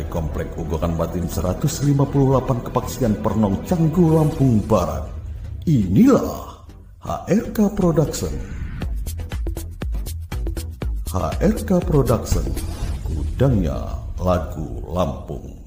di Komplek Ugokan Batin 158 Kepaksian Pernong Canggu Lampung Barat. Inilah HRK Production. HRK Production, gudangnya lagu Lampung.